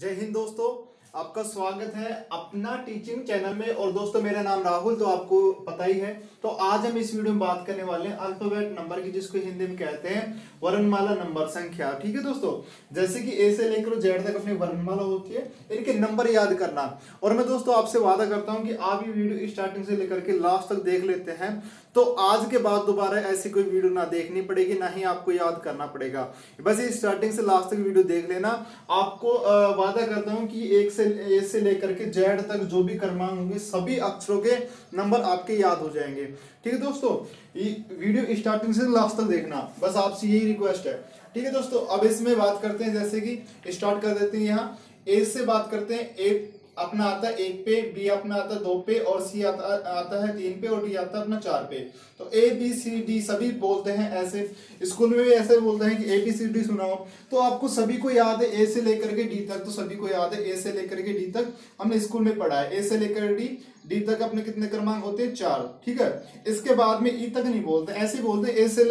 जय हिंद दोस्तों, आपका स्वागत है अपना टीचिंग चैनल में। और दोस्तों, मेरा नाम राहुल तो आपको पता ही है। तो आज हम इस वीडियो में बात करने वाले हैं अल्फ़ाबेट नंबर की, जिसको हिंदी में कहते हैं वर्णमाला नंबर संख्या। ठीक है दोस्तों? जैसे कि ए से लेकर जेड तक अपनी वर्णमाला होती है, इनके नंबर याद करना। और मैं दोस्तों, आपसे वादा करता हूँ कि आप ये वीडियो स्टार्टिंग से लेकर के लास्ट तक देख लेते हैं। तो आज के बाद दोबारा ऐसी कोई वीडियो ना देखनी पड़ेगी, ना ही आपको याद करना पड़ेगा। बस ये स्टार्टिंग से लास्ट तक वीडियो देख लेना। आपको वादा करता हूँ कि एक से ए से लेकर के जेड तक जो भी क्रमांक होंगे, सभी अक्षरों के नंबर आपके याद हो जाएँगे। ठीक है दोस्तों? वीडियो स्टार्टिंग से लास्ट तक देखना। बस आपसे यही रिक्वेस्ट है। ठीक है दोस्तों? अब इसमें बात करते हैं, जैसे कि स्टार्ट कर देते हैं यहाँ। ए से बात करते हैं ए अपना आता है एक पे, बी अपना आता है दो पे और सी आता आता है तीन पे और डी आता है अपना चार पे। तो ए बी सी डी सभी बोलते हैं ऐसे। स्कूल में भी ऐसे बोलते हैं कि ए बी सी डी सुनाओ। तो आपको सभी को याद है ए से लेकर के डी तक तो सभी को याद है ए से लेकर के डी तक। हमने स्कूल में पढ़ा है। ए से लेकर डी डी तक अपने कितने क्रमांक होते हैं? चार। ठीक है? इसके बाद में ई तक नहीं बोलते। ऐसे बोलते ए से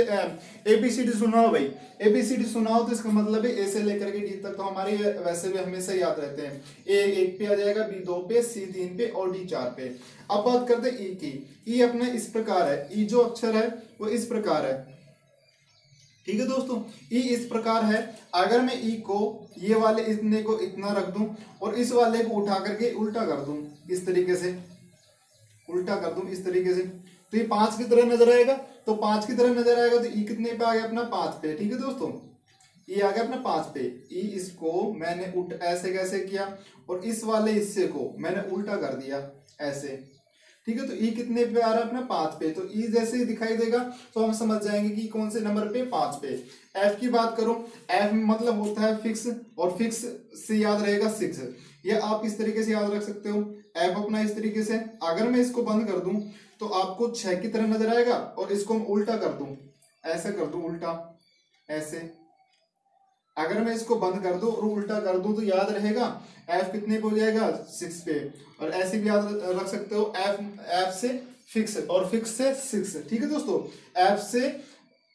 ए बी सी डी सुनाओ भाई। ए बी सी डी सुनाओ तो इसका मतलब है ए से लेकर के डी तक तो हमारे वैसे भी हमेशा याद रहते हैं। ए एक पे आ जाएगा बी दो पे सी तीन पे और डी चार पे। अब बात करते हैं ई की। ई अपना इस प्रकार है। ई जो अक्षर है, वो इस प्रकार है। ठीक है दोस्तों? ई इस प्रकार है। अगर मैं ई को, ये वाले इतने को इतना रख दूँ और इस वाले को उठा करके उल्टा कर दूँ, इस तरीके से। उल्टा कर दूँ इस तरीके से। तो ये पाँच की तरह नज़र आएगा तो पाँच की तरह नज़र आएगा तो ई कितने पे आ गया अपना? पाँच पे। ठीक है दोस्तों? ई आ गया अपना पाँच पे। ई इसको मैंने उल्ट ऐसे कैसे किया और इस वाले हिस्से को मैंने उल्टा कर दिया ऐसे। ठीक है तो ई कितने पे आ रहा है अपना? पाँच पे। तो ई जैसे ही दिखाई देगा तो हम समझ जाएँगे कि कौन से नंबर पे? पाँच पे। एफ़ की बात करो एफ़ मतलब होता है फिक्स और फिक्स से याद रहेगा सिक्स ये आप इस तरीके से याद रख सकते हो। एफ़ अपना इस तरीके से, अगर मैं इसको बंद कर दूँ तो आपको छह की तरह नज़र आएगा और इसको मैं उल्टा कर दूँ। ऐसे कर दूँ, उल्टा, ऐसे। अगर मैं इसको बंद कर दूँ और उल्टा कर दूँ तो याद रहेगा एफ़ कितने पे हो जाएगा? सिक्स पे। और ऐसे भी याद रख सकते हो एफ़ एफ़ से फिक्स और फिक्स से सिक्स। ठीक है दोस्तों? एफ़ से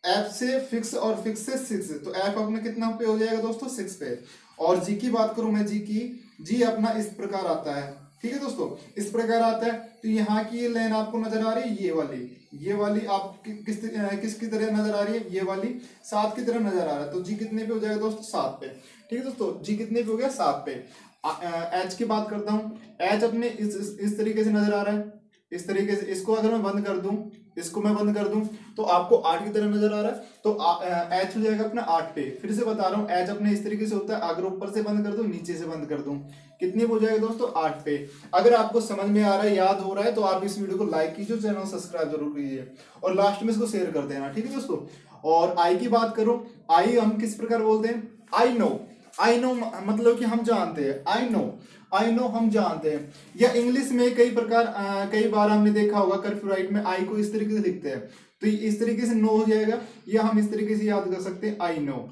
एफ़ से फिक्स और फिक्स से सिक्स। तो एफ़ अपना कितना पे हो जाएगा दोस्तों? सिक्स पे। और जी की बात करूँ मैं, जी की, जी अपना इस प्रकार आता है। ठीक है दोस्तों इस प्रकार आता है। तो यहाँ की लाइन आपको नज़र आ रही है ये वाली। ये वाली आप किस किसकी तरह नज़र आ रही है? ये वाली सात की तरह नज़र आ रहा है। तो जी कितने पे हो जाएगा दोस्तों? सात पे। ठीक है दोस्तों जी कितने पे हो गया? सात पे। एच की बात करता हूँ। एच अपने इस, इस इस तरीके से नज़र आ रहा है। इस तरीके से इसको अगर मैं बंद कर दूँ इसको मैं बंद कर दूँ? तो आपको आठ की तरह नज़र आ रहा है। तो एच हो जाएगा अपना आठ पे। फिर से बता रहा हूँ एच अपने इस तरीके से होता है। अगर ऊपर से बंद कर दूँ, नीचे से बंद कर दूँ। कितनी हो जाएगा दोस्तों? आठ पे। अगर आपको समझ में आ रहा है, याद हो रहा है तो आप इस वीडियो को लाइक कीजिए चैनल सब्सक्राइब ज़रूर कीजिए। और लास्ट में इसको शेयर कर देना, ठीक है दोस्तों? और आई की बात करो आई हम किस प्रकार बोलते हैं? आई नो आई नो मतलब कि हम जानते हैं। आई नो आई नो हम जानते हैं। या इंग्लिश में कई प्रकार आ, कई बार हमने देखा होगा कर्फ्यू राइट में आई को इस तरीके से लिखते हैं। तो इस तरीके से नो हो जाएगा या हम इस तरीके से याद कर सकते हैं आई नो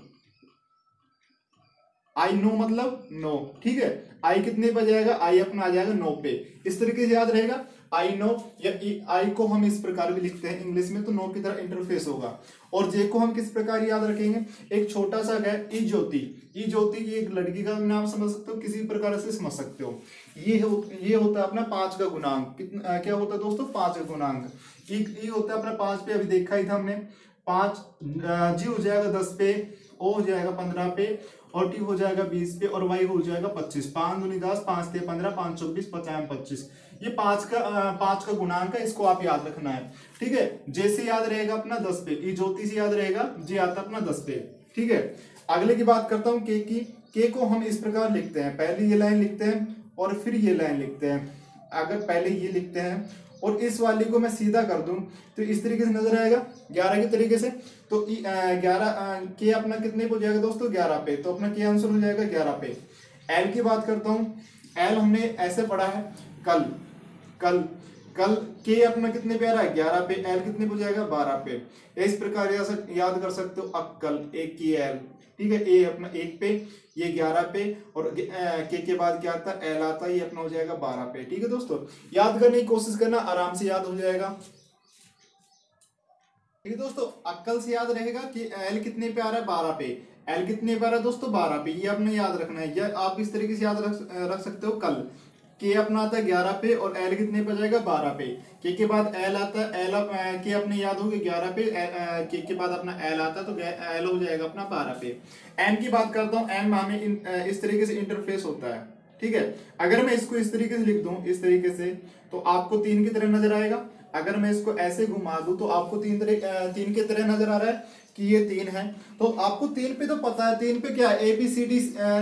आई नो मतलब नो ठीक है? आई कितने पे जाएगा? आई अपना आ जाएगा नो पे। इस तरीके से याद रहेगा आई नो या आई को हम इस प्रकार भी लिखते हैं इंग्लिश में तो नो की तरह इंटरफेस होगा। और जे को हम किस प्रकार याद रखेंगे? एक छोटा सा है ई ज्योति। ई ज्योति की एक लड़की का नाम समझ सकते हो किसी प्रकार से समझ सकते हो। ये हो, ये होता है अपना पाँच का गुणांक। कितना क्या होता है दोस्तों? पाँच का गुणांक। होता है अपना पाँच पे अभी देखा ही था हमने। पाँच जी हो जाएगा दस पे ओ हो जाएगा पंद्रह पे और टी हो जाएगा बीस पे और वाई हो जाएगा पच्चीस। पाँच दूनी दस पाँच ते पंद्रह पाँच चौबीस पचास पच्चीस। ये पाँच का पाँच का गुणांक है, इसको आप याद रखना है। ठीक है? जैसे याद रहेगा अपना दस पे, ई ज्योति से याद रहेगा, जी आता अपना दस पे। ठीक है? अगले की बात करता हूँ, के की, के को हम इस प्रकार लिखते हैं। पहले ये लाइन लिखते हैं और फिर ये लाइन लिखते हैं। अगर पहले ये लिखते हैं और इस वाली को मैं सीधा कर दूँ तो इस तरीके से नज़र आएगा, ग्यारह के तरीके से। तो ग्यारह के अपना कितने पे हो जाएगा दोस्तों? ग्यारह पे। तो अपना के आंसर हो जाएगा ग्यारह पे। एल की बात करता हूँ। एल हमने ऐसे पढ़ा है कल। कल कल के अपना कितने पे आ रहा है? ग्यारह पे एल कितने पे जाएगा? बारह पे। इस प्रकार याद कर सकते हो अक्कल एक की एल ठीक है? ए अपना एक पे, ये ग्यारह पे, और के के बाद क्या आता है? एल आता है, ये अपना हो जाएगा बारह पे। ठीक है दोस्तों? याद करने की कोशिश करना, आराम से याद हो जाएगा। ठीक है दोस्तों? अक्कल से याद रहेगा कि एल कितने पे आ रहा है? बारह पे। एल कितने पर है दोस्तों? बारह पे। ये आपने याद रखना है। या आप इस तरीके से याद रख रख सकते हो कल। के अपना आता है ग्यारह पे और एल कितने पे जाएगा? बारह पे। के के बाद एल आता है एल के अपने याद होगी, ग्यारह पे के के बाद अपना एल आता है तो एल हो जाएगा अपना बारह पे। एन की बात करता हूँ एन में हमें इस तरीके से इंटरफेस होता है, ठीक है? अगर मैं इसको इस तरीके से लिख दूँ, इस तरीके से तो आपको तीन की तरह नज़र आएगा। अगर मैं इसको ऐसे घुमा दूँ तो आपको तीन तरह तीन के तरह नज़र आ रहा है। कि ये तीन है। तो आपको तीन पे तो पता है, तीन पे क्या A B C D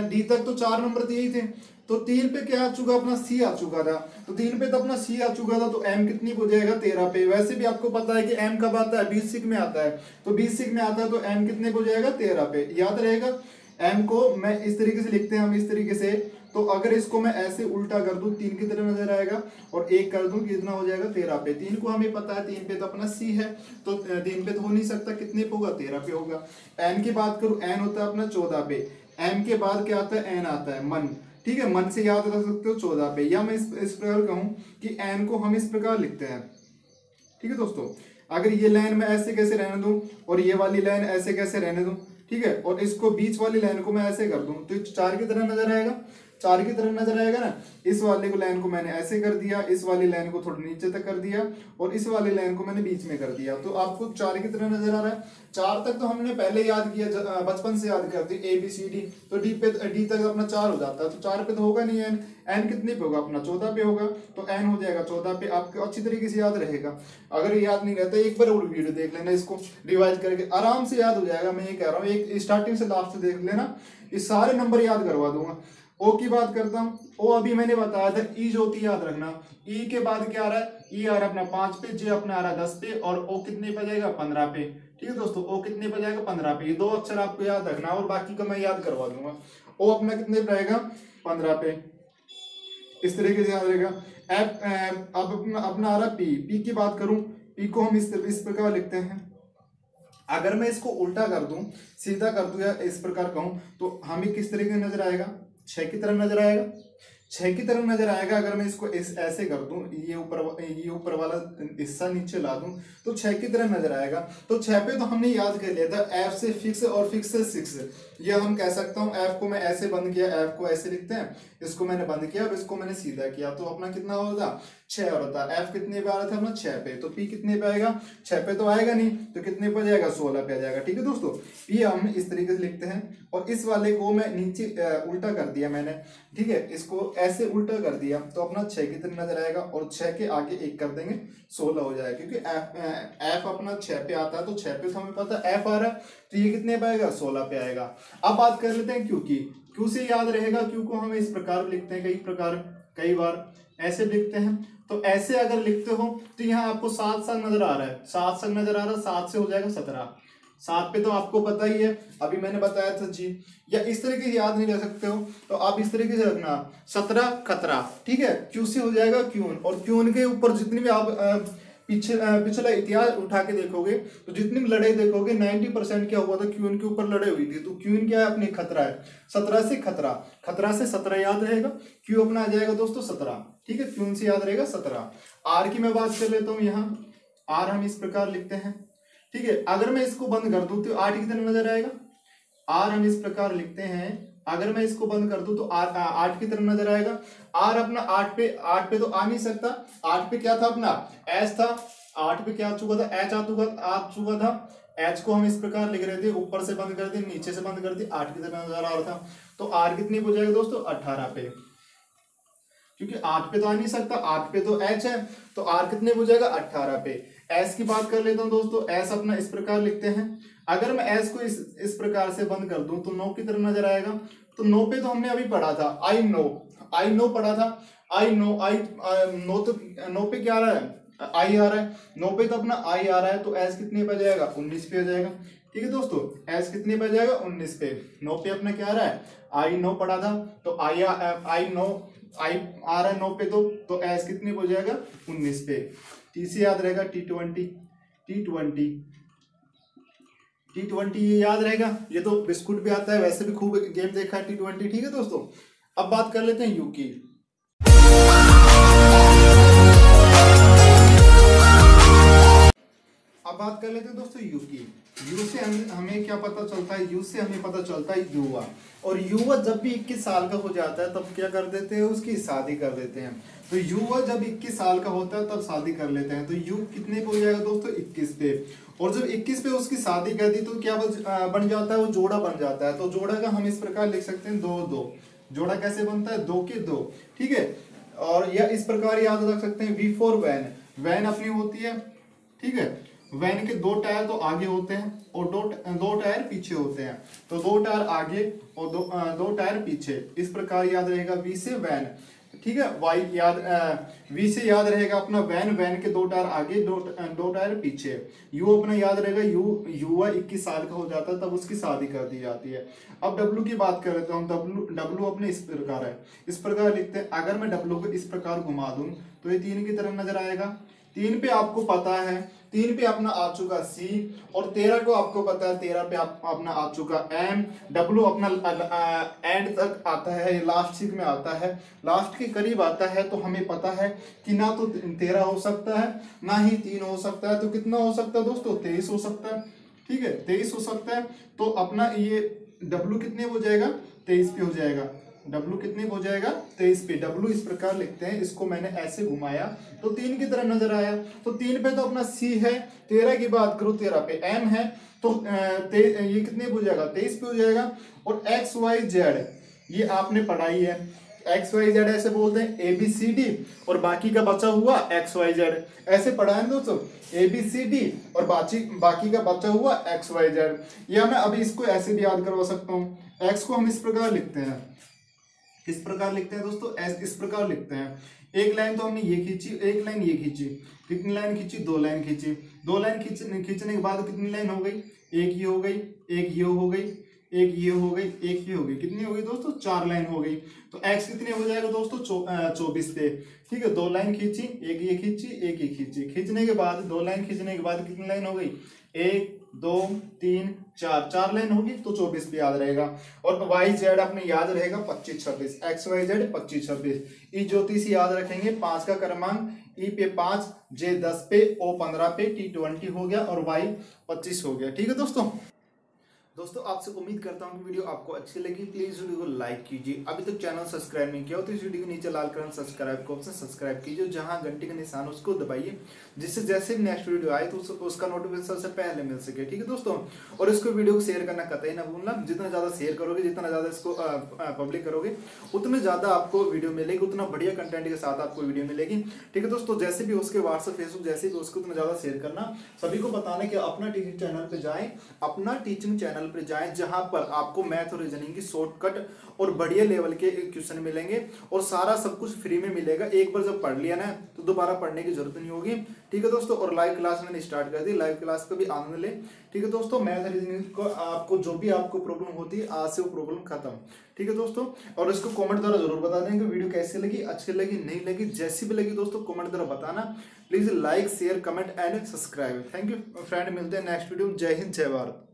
D तक तो चार नंबर दिए ही थे। तो तीन पे क्या आ चुका? अपना सी आ चुका था। तो तीन पे तो अपना सी आ चुका था तो एम कितनी हो जाएगा? तेरह पे। वैसे भी आपको पता है कि एम कब आता है? बीस में आता है। तो बीस में आता है तो एम कितने को जाएगा? तेरह पे। याद रहेगा? एम को मैं इस तरीके से लिखते हैं, हम इस तरीके से। तो अगर इसको मैं ऐसे उल्टा कर दूँ तीन की तरह नज़र आएगा और एक कर दूँ कितना हो जाएगा तेरह पे। तीन को हमें पता है तीन पे तो अपना सी है तो तीन पे तो हो नहीं सकता कितने पे होगा? तेरह पे होगा। एन की बात करूँ एन होता है अपना चौदह पे। एम के बाद क्या आता है? एन आता है मन। ठीक है मन से याद रख सकते हो चौदह पे। या मैं इस, प्रकार कहूँ कि एन को हम इस प्रकार लिखते हैं। ठीक है दोस्तों? अगर ये लाइन मैं ऐसे कैसे रहने दूँ और ये वाली लाइन ऐसे कैसे रहने दूँ? ठीक है? और इसको बीच वाली लाइन को मैं ऐसे कर दूँ तो चार की तरह नज़र आएगा। चार की तरफ़ नज़र आएगा ना, इस वाले को लाइन को मैंने ऐसे कर दिया, इस वाली लाइन को थोड़ा नीचे तक कर दिया और इस वाली लाइन को मैंने बीच में कर दिया। तो आपको चार की तरह नज़र आ रहा है। चार तक तो हमने पहले याद किया बचपन से याद करते ए बी सी डी तो डी पे डी तक अपना चार हो जाता है। तो चार पे तो होगा नहीं एन एन कितने पे होगा? अपना चौदह पे होगा। तो एन हो जाएगा चौदह पे। आपको अच्छी तरीके से याद रहेगा। अगर याद नहीं रहता, एक बार और वीडियो देख लेना, इसको रिवाइज करके। आराम से याद हो जाएगा। मैं ये कह रहा हूँ, एक स्टार्टिंग से लास्ट देख लेना। ये सारे नंबर याद करवा दूँगा। ओ की बात करता हूँ, ओ अभी मैंने बताया था, ई जो होती याद रखना। ई के बाद क्या आ रहा है? ई आ रहा है अपना पाँच पे, जे अपना आ रहा है दस पे, और ओ कितने पे जाएगा? पंद्रह पे। ठीक है दोस्तों, ओ कितने पे जाएगा? पंद्रह पे। ये दो अक्षर आपको याद रखना और बाकी का मैं याद करवा दूँगा। ओ अपना कितने पे रहेगा? पंद्रह पे। इस तरीके से याद रहेगा। एफ़ अब अपना अपना आ रहा पी पी की बात करूँ पी को हम इस इस प्रकार लिखते हैं। अगर मैं इसको उल्टा कर दूँ, सीधा कर दूँ या इस प्रकार कहूँ तो हमें किस तरीके नज़र आएगा? छह की तरह नज़र आएगा? छह की तरफ़ नज़र आएगा, अगर मैं इसको इस, ऐसे कर दूँ, ये ऊपर ये ऊपर वाला हिस्सा नीचे ला दूँ तो छह की तरह नज़र आएगा। तो छह पे तो हमने याद कर लिया था एफ़ से फिक्स और फिक्स से सिक्स ये हम कह सकता हूँ एफ़ को मैं ऐसे बंद किया एफ़ को ऐसे लिखते हैं। इसको मैंने बंद किया और इसको मैंने सीधा किया। तो अपना कितना होगा? छह और होता एफ़ कितने पे आ रहा था अपना छह पे। तो पी कितने पे आएगा? छह पे तो आएगा नहीं। तो कितने पे जाएगा? सोलह पे आ जाएगा। ठीक है दोस्तों? पी हम इस तरीके से लिखते हैं और इस वाले को मैं नीचे उल्टा कर दिया मैंने। ठीक है? इसको ऐसे उल्टा कर दिया तो अपना छह कितने नज़र आएगा और छह के आगे एक कर देंगे। सोलह हो जाएगा। क्योंकि एफ़ अपना छह पे आता है तो छह पे तो हमें पता एफ़ आ रहा है। तो ये कितने पे आएगा? सोलह पे आएगा। अब बात कर लेते हैं क्यू की। क्यू से याद रहेगा, क्यू को हम इस प्रकार लिखते हैं, कई प्रकार, कई बार ऐसे लिखते हैं। तो ऐसे अगर लिखते हो तो यहाँ आपको सात सात नज़र आ रहा है। सात सात नज़र आ रहा है, सात से हो जाएगा सत्रह। सात पे तो आपको पता ही है, अभी मैंने बताया था जी। या इस तरीके से याद नहीं रख सकते हो तो आप इस तरीके से रखना। सत्रह खतरा, ठीक है? क्यू से हो जाएगा क्यून और क्यून के ऊपर जितनी भी आप पीछे पिछला इतिहास उठा के देखोगे तो जितनी भी लड़ाई देखोगे 90 परसेंट क्या हुआ था? क्यून के ऊपर लड़ाई हुई थी। तो क्यून क्या है? अपनी खतरा है। सत्रह से खतरा। खतरा से सत्रह याद रहेगा? क्यू अपना आ जाएगा दोस्तों? सत्रह। ठीक है? क्यून से याद रहेगा? सत्रह। आर की मैं बात कर लेता हूँ यहाँ। आर हम इस प्रकार लिखते हैं। ठीक है? अगर मैं इसको बंद कर दू तो आठ कितने नज़र आएगा? आर हम इस प्रकार लिखते हैं अगर मैं इसको बंद कर दू तो आठ की तरफ़ नज़र आएगा। आर अपना आठ पे आठ पे तो आ नहीं सकता। आठ पे क्या था अपना? एच था। आठ पे क्या आ चुका था? एच आ चुका आ चुका था। एच को हम इस प्रकार लिख रहे थे, ऊपर से बंद कर दिए नीचे से बंद कर दिए आठ की तरफ़ नज़र आ रहा था। तो आर कितनी हो जाएगा दोस्तों? अठारह पे। क्योंकि आठ पे तो आ नहीं सकता, आठ पे तो एच है। तो आर कितने हो जाएगा? अट्ठारह पे। एस की बात कर लेता हूँ दोस्तों, एस अपना इस प्रकार लिखते हैं। अगर मैं एस को इस इस प्रकार से बंद कर दूँ तो नो की तरफ़ नज़र आएगा। तो नो पे तो हमने अभी पढ़ा था आई नो आई नो पढ़ा था। आई नो आई नो तो नो पे क्या आ रहा है? आई आ रहा है। नो पे तो अपना आई आ रहा है तो एस कितने पे जाएगा? उन्नीस पे जाएगा। ठीक है दोस्तों एस कितने पे जाएगा? उन्नीस पे। नो पे अपना क्या आ रहा है? आई नो पढ़ा था तो आई आई नो आई आ रहा है नो पे तो तो एस कितने पे जाएगा? उन्नीस पे। टी से याद रहेगा T twenty T twenty T twenty ये याद रहेगा? ये तो बिस्कुट भी आता है, वैसे भी खूब गेम देखा है टी ट्वेंटी ठीक है दोस्तों? अब बात कर लेते हैं यू की। बात कर लेते हैं दोस्तों यू की। यू से हम, हमें क्या पता चलता है? यू से हमें पता चलता है युवा। और युवा जब भी 21 साल का हो जाता है तब क्या कर देते हैं? उसकी शादी कर देते हैं। तो युवा जब 21 साल का होता है तब शादी कर लेते हैं। तो यु कितने पे हो जाएगा दोस्तों? 21 पे। और जब 21 पे उसकी शादी कर दी तो क्या बन जाता है? वो जोड़ा बन जाता है। तो जोड़ा का हम इस प्रकार लिख सकते हैं दो दो। जोड़ा कैसे बनता है? दो के दो। ठीक है? और या इस प्रकार याद रख सकते हैं वी फोर वैन वैन अपनी होती है। ठीक है? वैन के दो टायर तो आगे होते हैं और दो दो टायर पीछे होते हैं। तो दो टायर आगे और दो दो टायर पीछे। इस प्रकार याद रहेगा वी से वैन ठीक है? वाई याद वी से याद रहेगा अपना वैन वैन के दो टायर आगे, दो दो टायर पीछे। यू अपना याद रहेगा यू युवा इक्कीस साल का हो जाता है, तब उसकी शादी कर दी जाती है। अब डब्लू की बात कर लेते हम डब्लू डब्लू अपने इस प्रकार है। इस प्रकार लिखते हैं, अगर मैं डब्लू को इस प्रकार घुमा दूँ तो ये तीन की तरह नज़र आएगा। तीन पे आपको पता है तीन पे अपना आ चुका सी और तेरह को आपको पता है तेरह पे आप, अपना आ चुका एम डब्लू अपना एंड तक आता है लास्ट सीख में आता है। लास्ट के करीब आता है तो हमें पता है कि ना तो तेरह हो सकता है ना ही तीन हो सकता है। तो कितना हो सकता है दोस्तों? तेईस हो सकता है। ठीक है? तेईस हो सकता है। तो अपना ये डब्लू कितने हो जाएगा? तेईस पे हो जाएगा। डब्लू कितने हो जाएगा? तेईस पे। डब्लू इस प्रकार लिखते हैं इसको मैंने ऐसे घुमाया तो तीन की तरह नज़र आया। तो तीन पे तो अपना सी है तेरह की बात करो तेरह पे एम है तो ते, ये कितने हो जाएगा? तेईस पे हो जाएगा। और एक्स वाई जेड ये आपने पढ़ाई है। एक्स वाई जेड ऐसे बोलते हैं ए बी सी डी और बाकी का बचा हुआ एक्स वाई जेड ऐसे पढ़ा है दोस्तों ए बी सी डी और बाकी बाकी का बचा हुआ एक्स वाई जेड या मैं अभी इसको ऐसे भी याद करवा सकता हूँ। एक्स को हम इस प्रकार लिखते हैं। किस प्रकार लिखते हैं दोस्तों? इस प्रकार लिखते हैं? एक लाइन तो हमने ये खींची, एक लाइन ये खींची। कितनी लाइन खींची? दो लाइन खींची। दो लाइन खींचने खींचने के बाद कितनी लाइन हो गई? एक ये हो गई, एक ये हो गई, एक ये हो गई, एक ये हो गई। कितनी हो गई दोस्तों? चार लाइन हो गई। तो एक्स कितने हो जाएगा दोस्तों? चौबीस पे ठीक है, दो लाइन खींची, एक ये खींची, एक ये खींची। खींचने के बाद, दो लाइन खींचने के बाद कितनी लाइन हो गई? एक, दो, तीन चार चार लाइन होगी तो चौबीस भी याद रहेगा। और वाई जेड अपने याद रहेगा पच्चीस, छब्बीस। एक्स, वाई जेड पच्चीस, छब्बीस। ई ज्योतिष याद रखेंगे, पाँच का क्रमांक, ई पे पाँच, जे दस पे, ओ पंद्रह पे, टी ट्वेंटी हो गया और वाई पच्चीस हो गया। ठीक है दोस्तों? दोस्तों आपसे उम्मीद करता हूँ कि वीडियो आपको अच्छी लगी। प्लीज़ वीडियो को लाइक कीजिए। अभी तक चैनल सब्सक्राइब नहीं किया हो तो इस वीडियो के नीचे लाल कलर सब्सक्राइब को ऑप्शन सब्सक्राइब कीजिए जहाँ घंटे का निशान उसको दबाइए जिससे जैसे नेक्स्ट वीडियो आए तो उस, उसका नोटिफिकेशन सबसे पहले मिल सके। ठीक है दोस्तों? और इसको वीडियो को शेयर करना कतई ना भूलना। जितना ज़्यादा शेयर करोगे जितना ज़्यादा इसको पब्लिक करोगे उतने ज़्यादा आपको वीडियो मिलेगी उतना बढ़िया कंटेंट के साथ आपको वीडियो मिलेगी। ठीक है दोस्तों? जैसे भी उसके व्हाट्सएप फेसबुक जैसे भी उसको उतना ज़्यादा शेयर करना सभी को बताना कि अपना टीचिंग चैनल पर जाए। अपना टीचिंग चैनल पे जाए, जहाँ पर आपको मैथ और रीजनिंग की शॉर्टकट और बढ़िया लेवल के क्वेश्चन मिलेंगे और सारा सब कुछ फ्री में मिलेगा। एक बार जब पढ़ लिया ना तो दोबारा पढ़ने की ज़रूरत नहीं होगी। ठीक है दोस्तों? और लाइव क्लास मैंने स्टार्ट कर दी। लाइव क्लास का भी आनंद ले। ठीक है दोस्तों? मैथ रीजनिंग को आपको, जो भी आपको प्रॉब्लम होती है, आज से वो प्रॉब्लम खत्म। ठीक है दोस्तों? और इसको कमेंट द्वारा ज़रूर बता देंगे वीडियो कैसी लगी, अच्छी लगी, नहीं लगी। जैसी भी लगी दोस्तों कमेंट द्वारा बताना। Please like share comment and subscribe thank you friend मिलते हैं नेक्स्ट वीडियो जय हिंद, जय भारत।